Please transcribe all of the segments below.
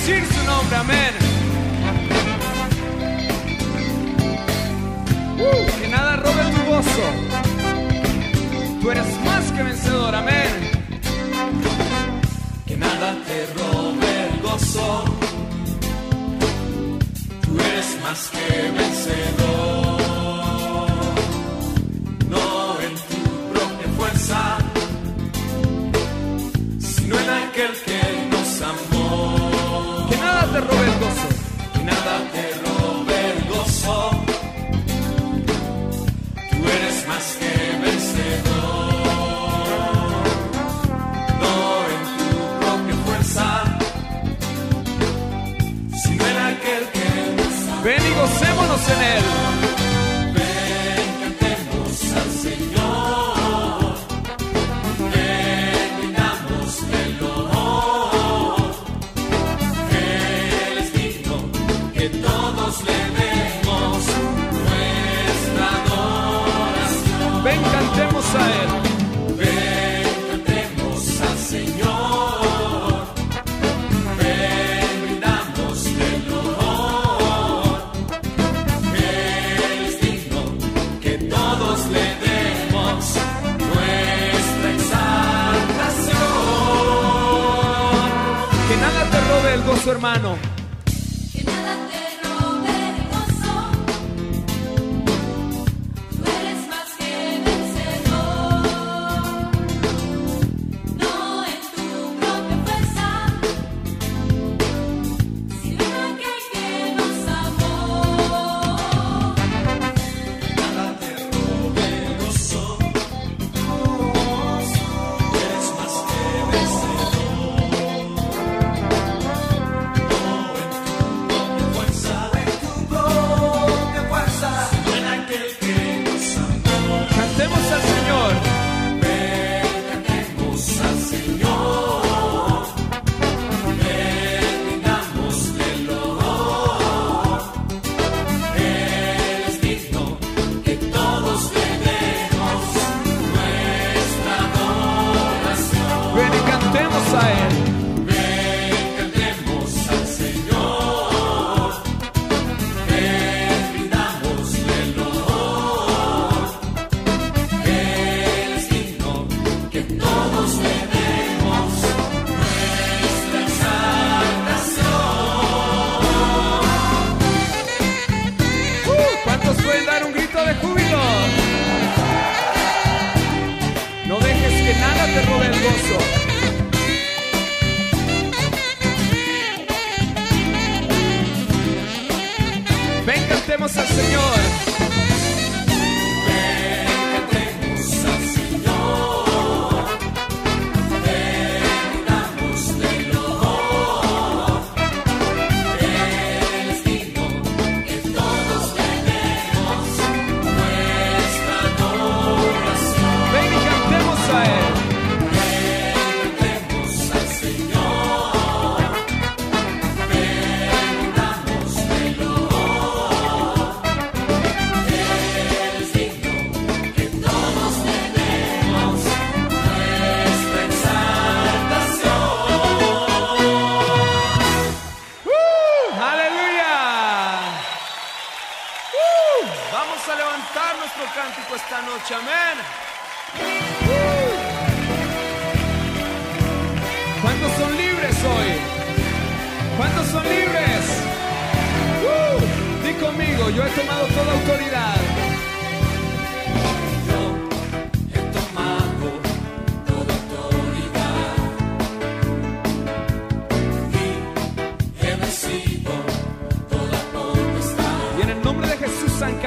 decir su nombre, amén. Uh, que nada robe tu gozo. Tú eres más que vencedor, amén. Que nada te robe el gozo. Tú eres más que vencedor. Roberto hermano.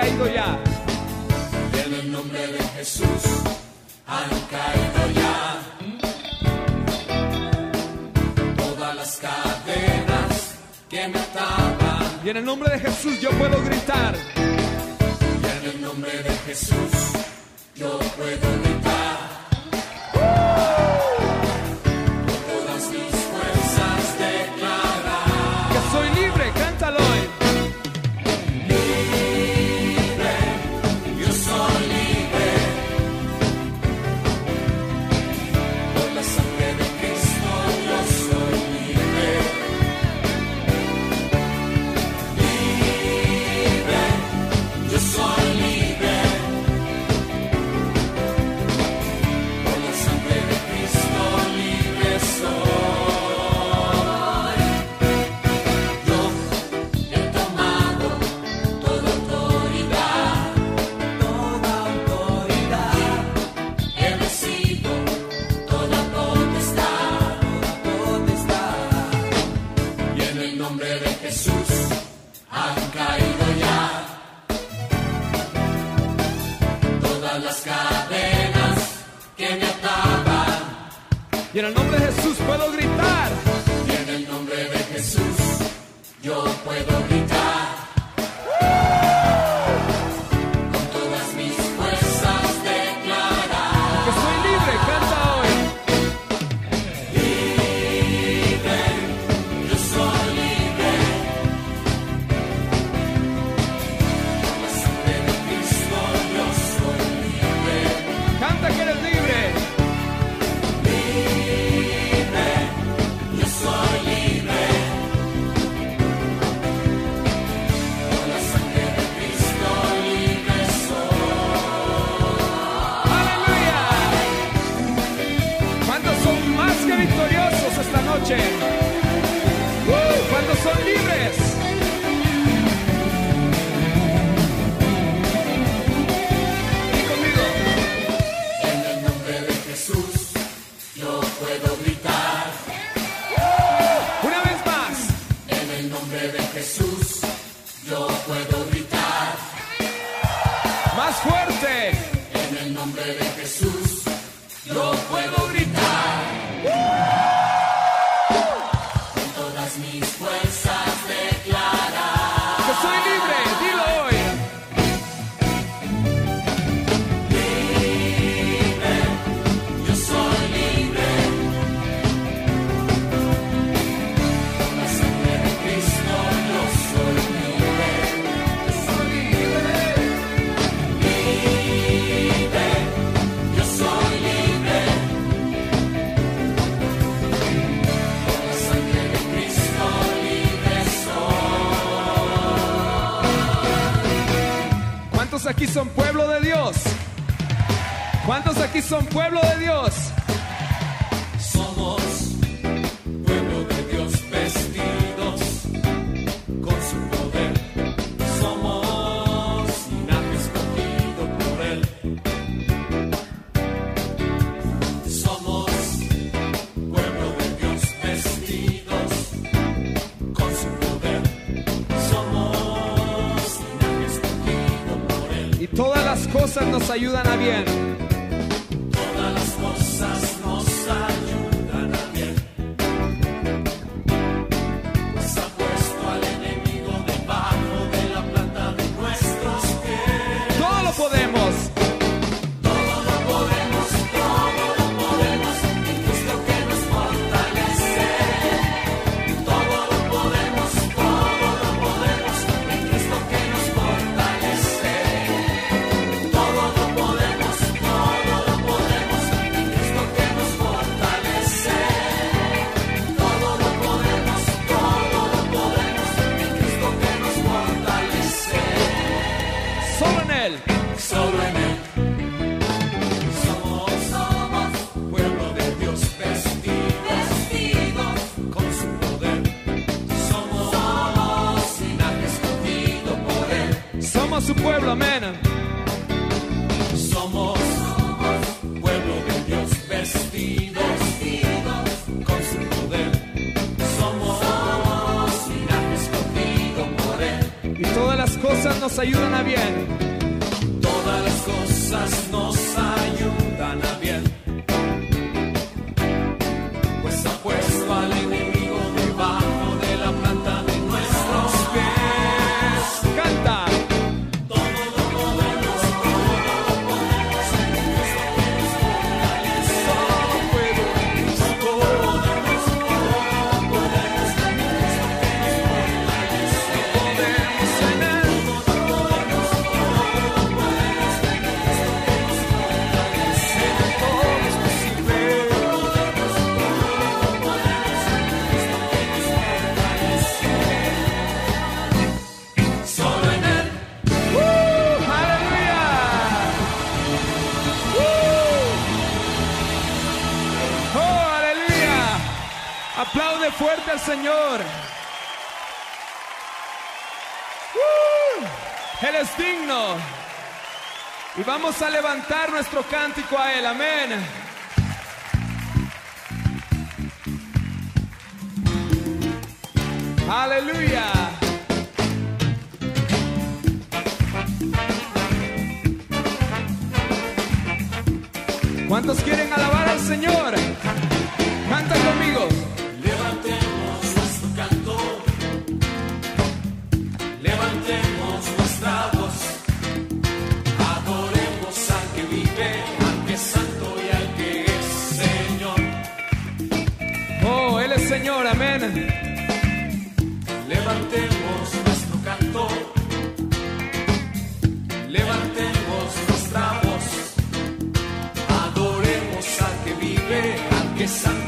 caído ya. En el nombre de Jesús han caído ya. Todas las cadenas que me ataban. Y en el nombre de Jesús yo puedo gritar. Y en el nombre de Jesús yo puedo gritar. Wilson, pueblo de Dios. Somos pueblo de Dios vestidos con su poder. Somos linaje escogido por él. Somos pueblo de Dios vestidos con su poder. Somos linaje escogido por él. Y todas las cosas nos ayudan a bien. Somos, somos pueblo de Dios vestidos, con su poder. Somos, somos escondido por él. Y todas las cosas nos ayudan a bien. Aplaude fuerte al Señor. ¡Uh! Él es digno. Y vamos a levantar nuestro cántico a Él. Amén. Aleluya. ¿Cuántos quieren alabar al Señor? Canta conmigo. Señor, amén. Levantemos nuestro canto, levantemos nuestra voz, adoremos al que vive, al que sana.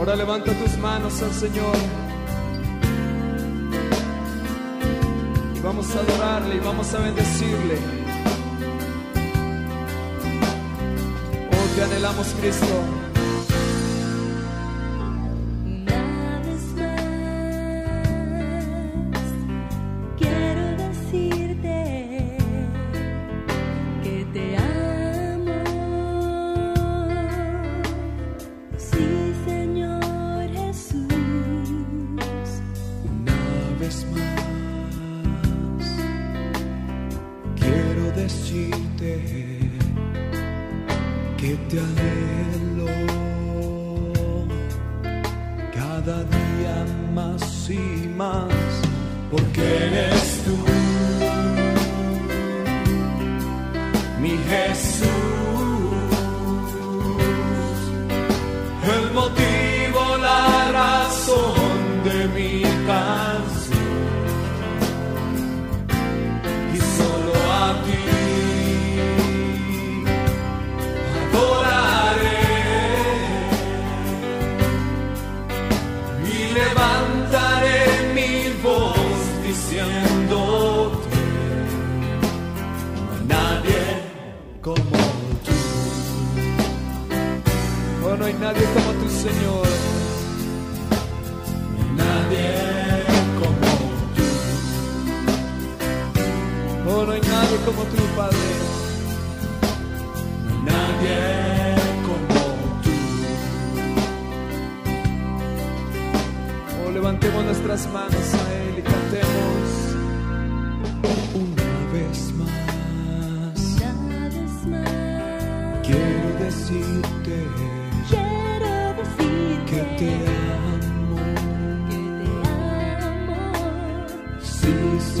Ahora levanta tus manos al Señor. Y vamos a adorarle y vamos a bendecirle. Oh, te anhelamos, Cristo. nadie como tu Señor. Nadie como tú. Oh, no hay nadie como tu Padre. Nadie. como tú. Oh, levantemos nuestras manos a Él y cantemos. Una vez más. Quiero decirte.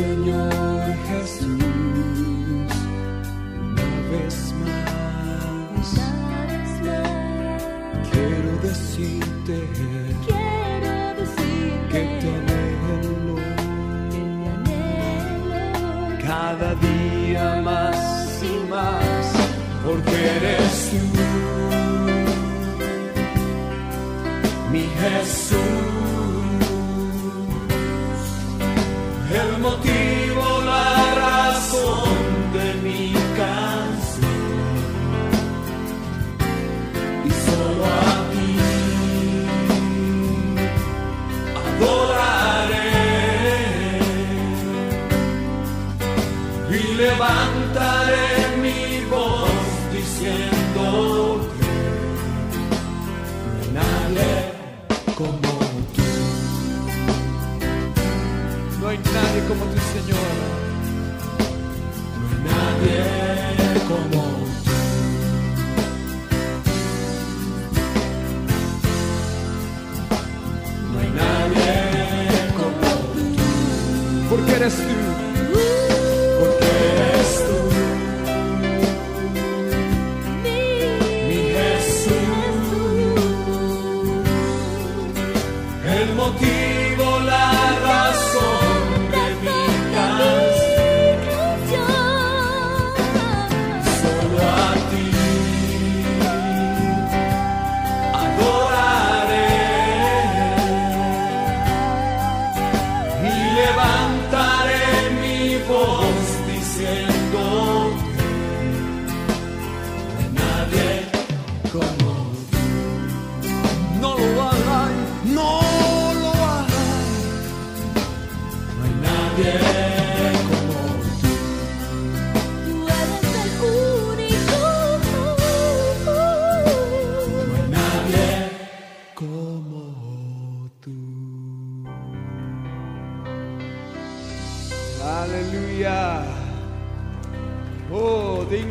Señor Jesús, una vez más, quiero decirte, quiero decirte que te anhelo, que te anhelo cada día más y más, porque eres tú, mi Jesús.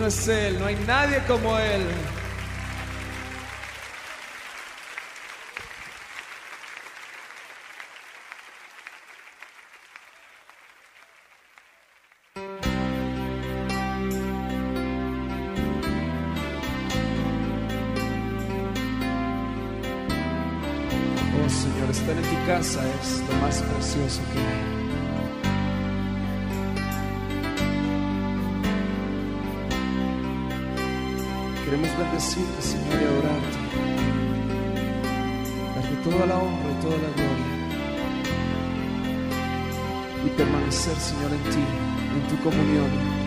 Él, no hay nadie como Él. Oh Señor, estar en tu casa es lo más precioso que hay. bendecirte, Señor, y adorarte. Darte toda la honra y toda la gloria. Y permanecer, Señor, en ti, en tu comunión.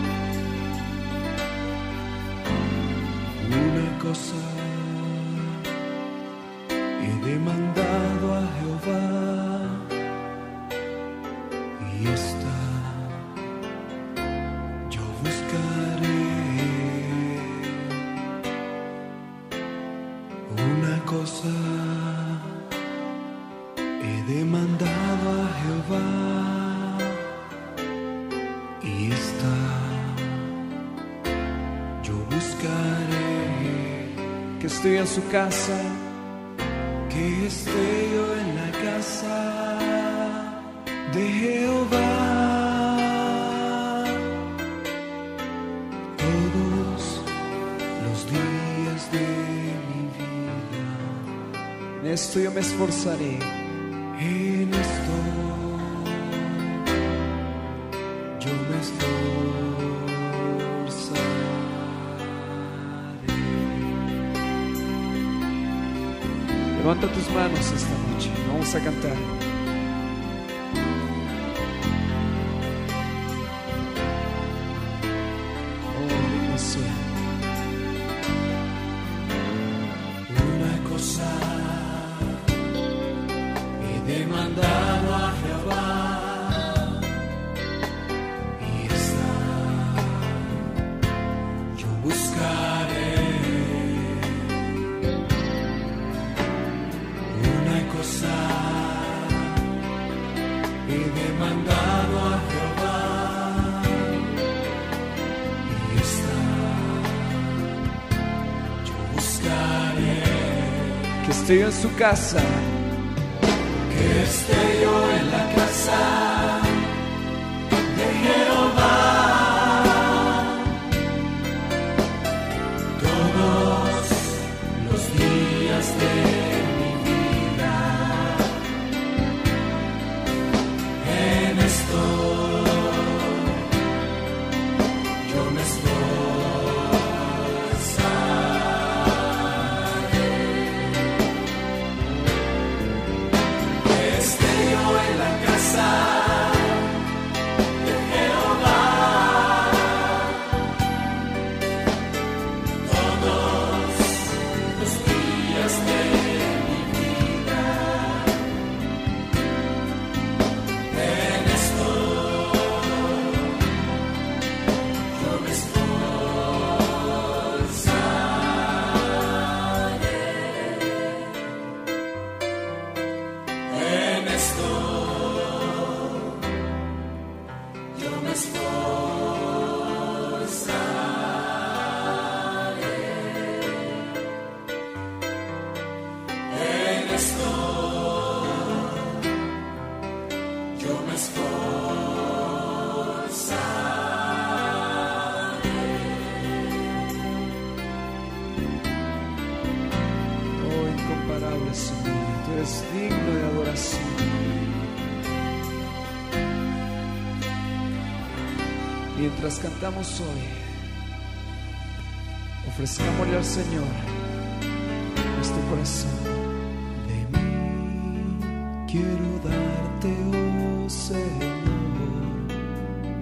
su casa, que esté yo en la casa de Jehová. Todos los días de mi vida, en esto yo me esforzaré levanta tus manos esta noche. Vamos a cantar. tenha sucação. hoy. Ofrezcámosle al Señor nuestro corazón. De mí quiero darte, oh Señor,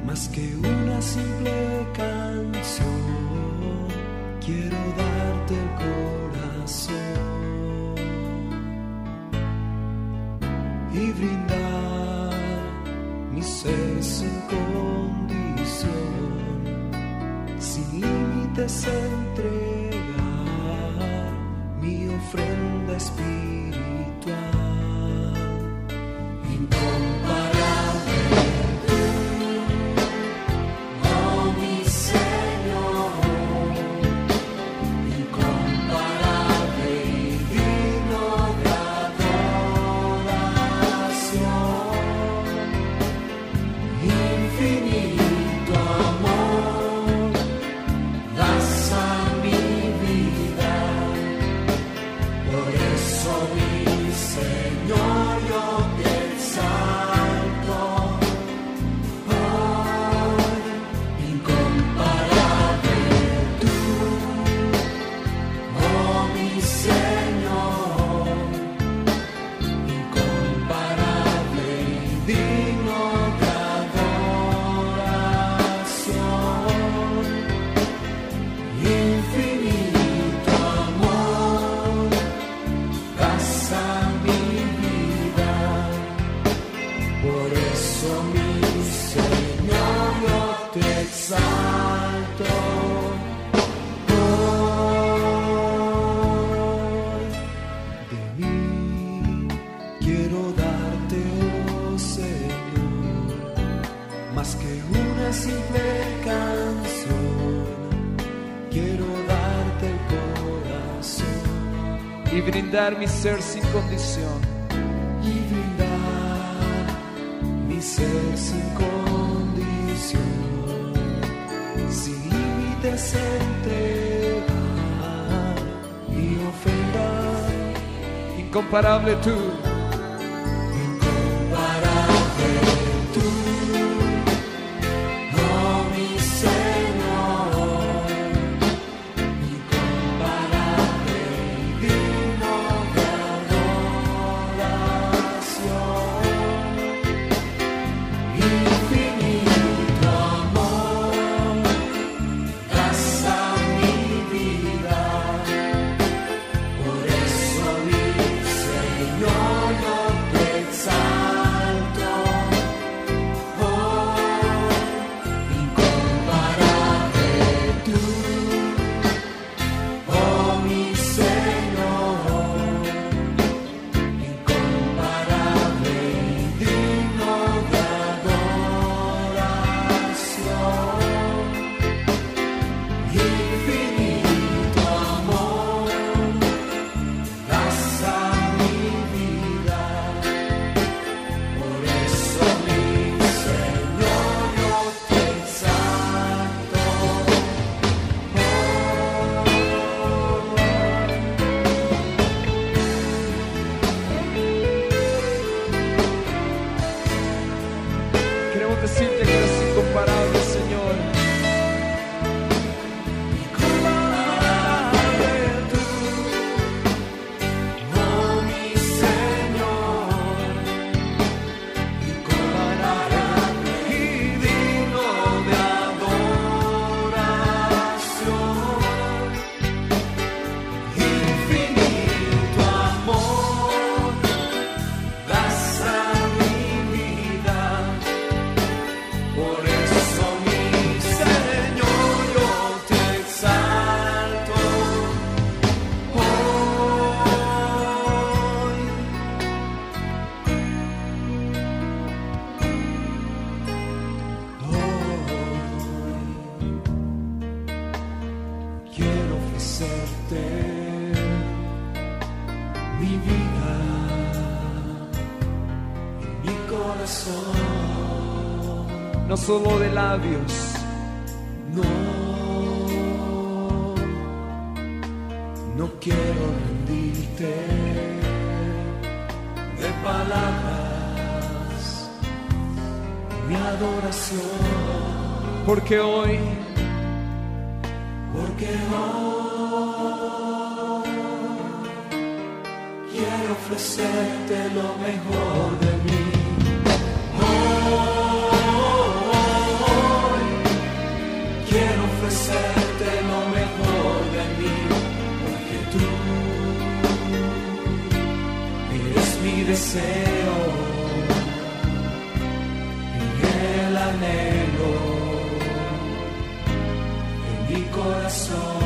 más que una simple canción. Quiero darte el corazón y brindar brindar mi ser sin condición. Y brindar mi ser sin condición. Sin límites entregar mi ofrenda. Incomparable tú. Solo de labios. No, no quiero rendirte de palabras mi adoración, Porque hoy porque hoy quiero ofrecerte lo mejor de deseo y el anhelo de mi corazón.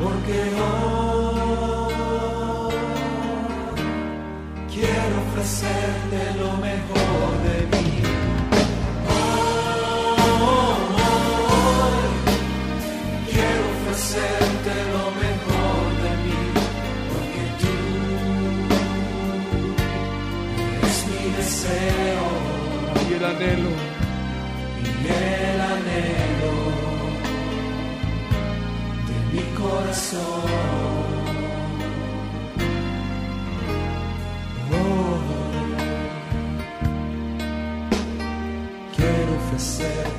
Porque hoy quiero ofrecerte lo mejor deseo y el anhelo. y el anhelo de mi corazón. Oh, quiero ofrecerte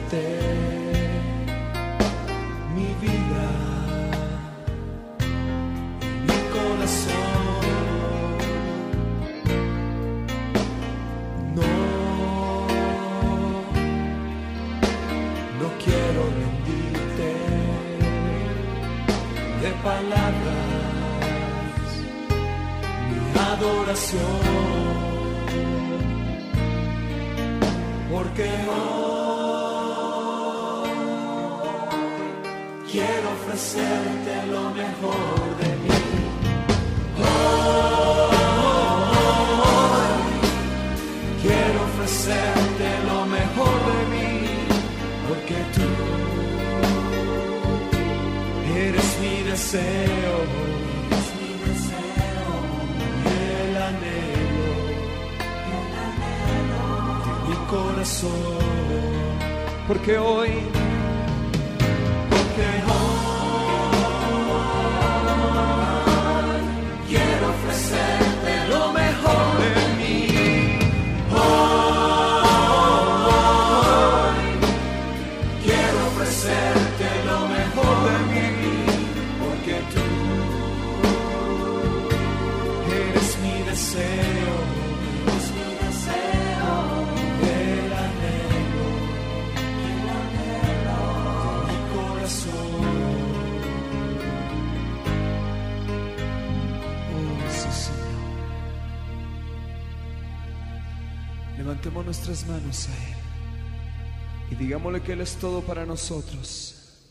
ofrecerte lo mejor de mí. Quiero ofrecerte lo mejor de mí, porque tú eres mi deseo, mi anhelo, mi corazón, Porque hoy nuestras manos a Él y digámosle que Él es todo para nosotros,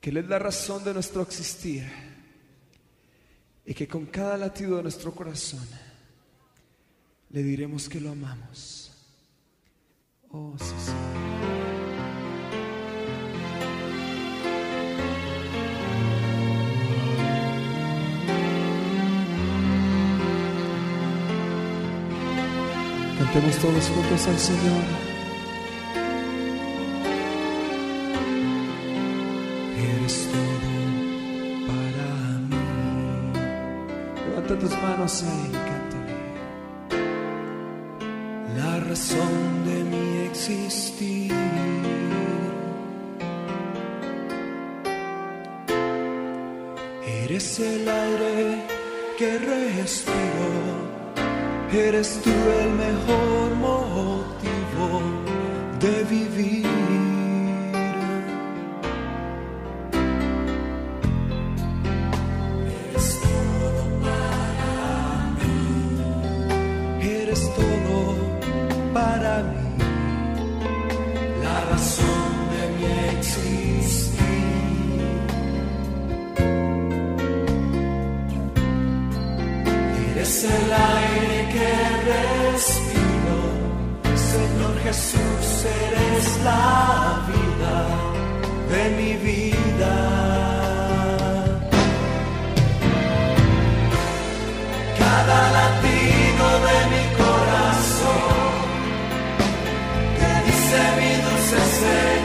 que Él es la razón de nuestro existir y que con cada latido de nuestro corazón le diremos que lo amamos. Oh. Cantemos todos juntos al Señor. Eres todo para mí. Levanta tus manos ahí cántale. la razón de mi existir. Eres el aire que respiro, eres tú el mejor motivo de vivir. Eres todo para mí, eres todo para mí, la razón de mi existir. Eres el que respiro, Señor Jesús, eres la vida de mi vida. Cada latido de mi corazón te dice mi dulce ser.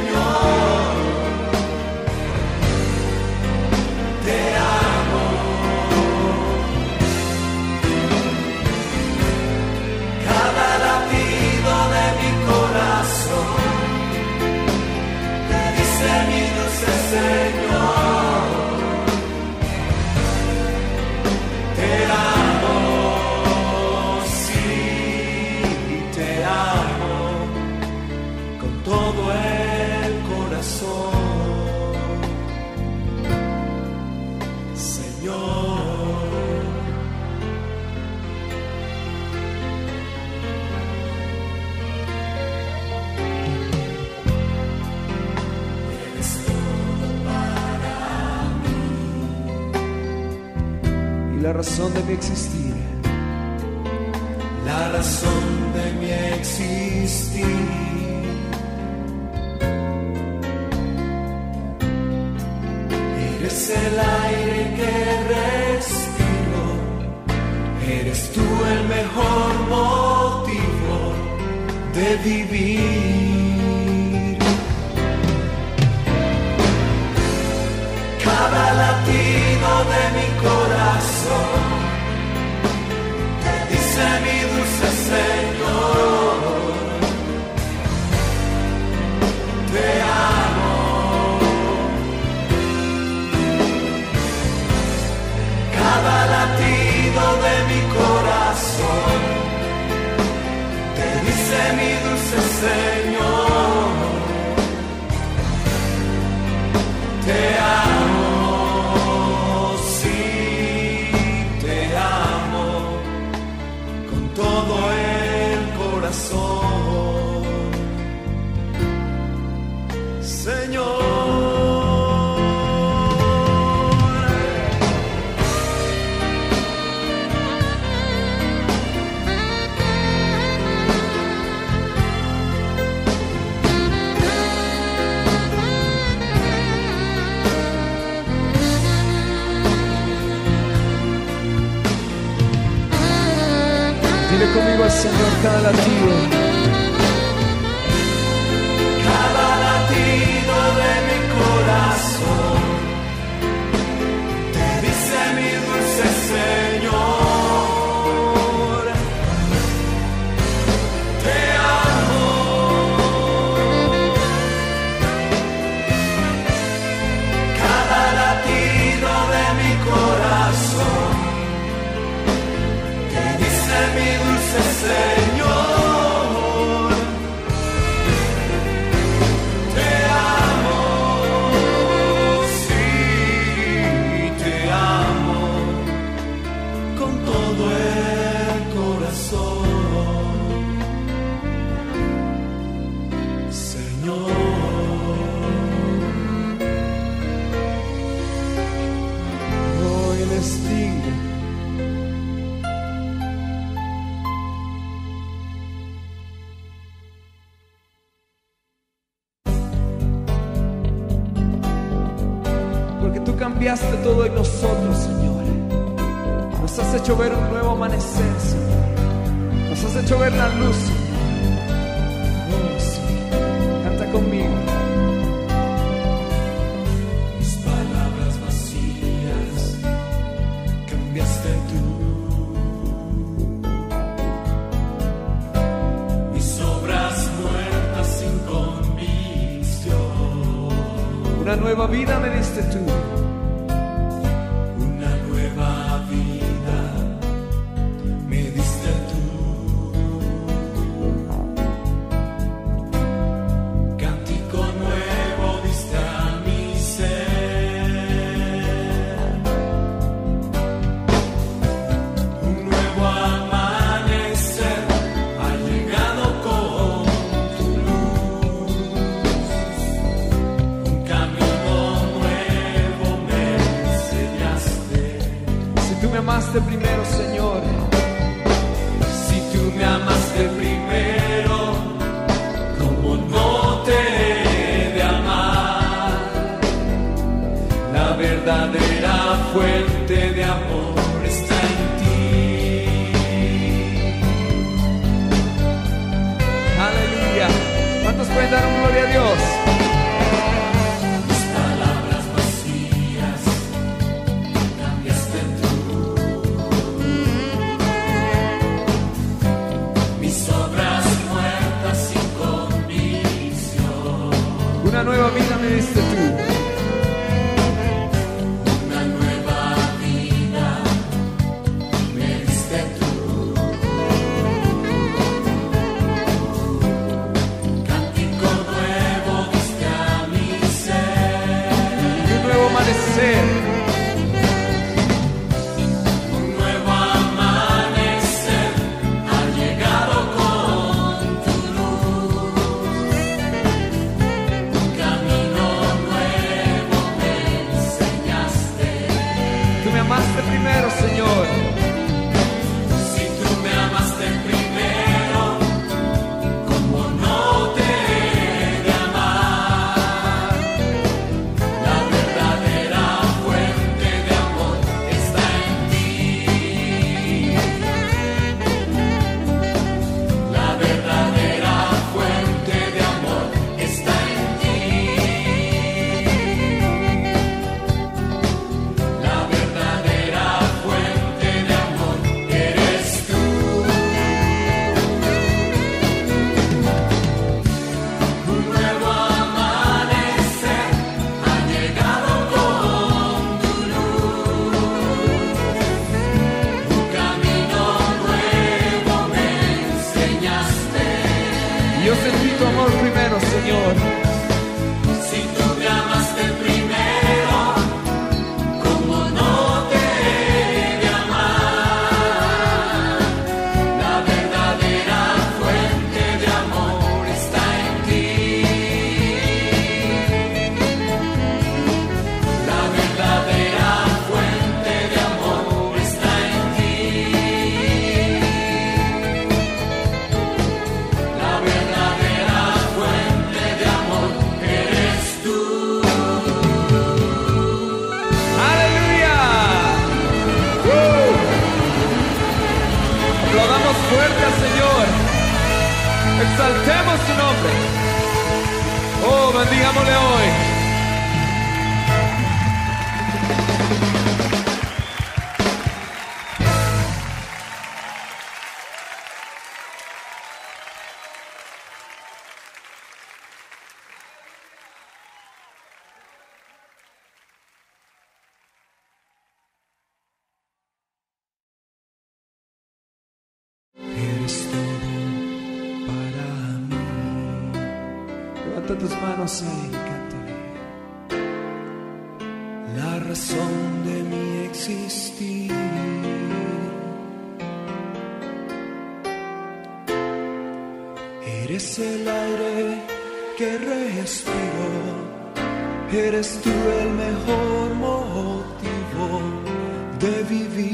la razón de mi existir. La razón de mi existir. Eres el aire que respiro, eres tú el mejor motivo de vivir. say Dile conmigo al Señor cada latido. todo en nosotros, Señor. Nos has hecho ver un nuevo amanecer, Señor. Nos has hecho ver la luz, Señor. Oh, Señor. Canta conmigo. Mis palabras vacías cambiaste tú. Mis obras muertas sin convicción. Una nueva vida me diste tú. la razón de mi existir. Eres el aire que respiro, eres tú el mejor motivo de vivir.